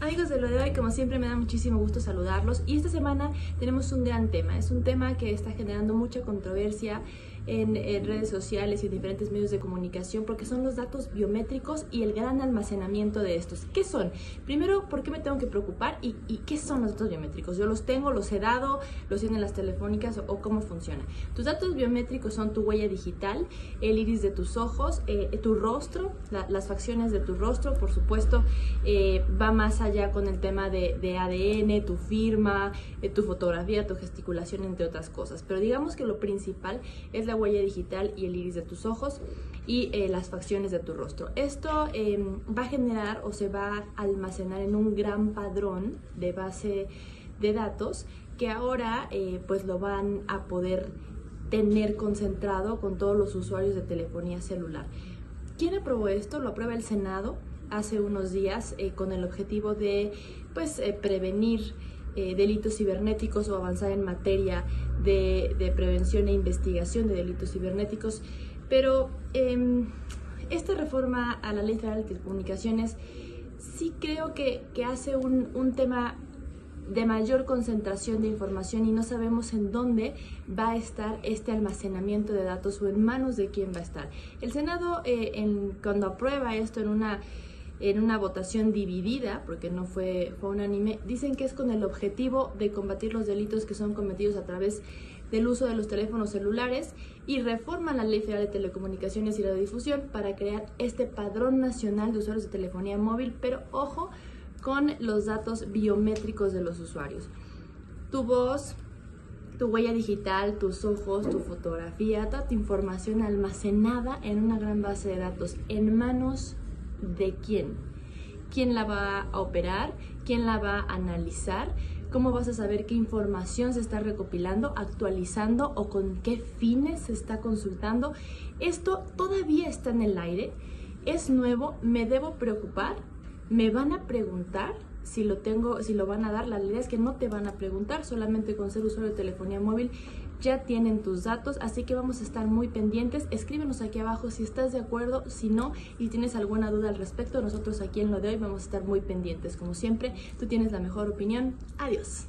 Amigos de lo de hoy, como siempre me da muchísimo gusto saludarlos. Y esta semana tenemos un gran tema, es un tema que está generando mucha controversia en, redes sociales y diferentes medios de comunicación porque son los datos biométricos y el gran almacenamiento de estos. ¿Qué son? Primero, ¿por qué me tengo que preocupar? ¿Y, qué son los datos biométricos? ¿Yo los tengo, los he dado, los tienen las telefónicas o, cómo funciona? Tus datos biométricos son tu huella digital, el iris de tus ojos, eh, tu rostro, las facciones de tu rostro, por supuesto, eh, va más allá con el tema de, ADN, tu firma, eh, tu fotografía, tu gesticulación, entre otras cosas. Pero digamos que lo principal es la huella digital y el iris de tus ojos y eh, las facciones de tu rostro. Esto em, va a generar o se va a almacenar en un gran padrón de base de datos que ahora eh, pues lo van a poder tener concentrado con todos los usuarios de telefonía celular. ¿Quién aprobó esto? Lo aprueba el Senado hace unos días eh, con el objetivo de pues prevenir eh, delitos cibernéticos o avanzar en materia de, prevención e investigación de delitos cibernéticos. Pero em, esta reforma a la Ley Federal de Telecomunicaciones sí creo que, hace un, un, tema de mayor concentración de información y no sabemos en dónde va a estar este almacenamiento de datos o en manos de quién va a estar. El Senado, eh, en, cuando aprueba esto en una en una votación dividida, porque no fue, fue unánime, dicen que es con el objetivo de combatir los delitos que son cometidos a través del uso de los teléfonos celulares y reforman la Ley Federal de Telecomunicaciones y Radiodifusión para crear este padrón nacional de usuarios de telefonía móvil, pero ojo con los datos biométricos de los usuarios. Tu voz, tu huella digital, tus ojos, tu fotografía, toda tu información almacenada en una gran base de datos en manos de quién. ¿Quién la va a operar? ¿Quién la va a analizar? ¿Cómo vas a saber qué información se está recopilando, actualizando o con qué fines se está consultando? Esto todavía está en el aire, es nuevo, me debo preocupar, me van a preguntar si lo tengo, si lo van a dar, la realidad es que no te van a preguntar, solamente con ser usuario de telefonía móvil ya tienen tus datos, así que vamos a estar muy pendientes. Escríbenos aquí abajo si estás de acuerdo, si no, y tienes alguna duda al respecto. Nosotros aquí en lo de hoy vamos a estar muy pendientes. Como siempre, tú tienes la mejor opinión. Adiós.